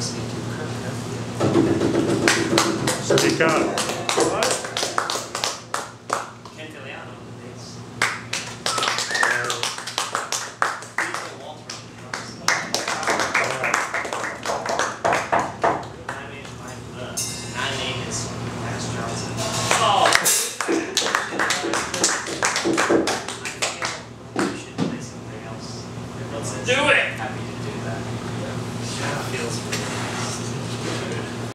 listening to Kirk Speak up.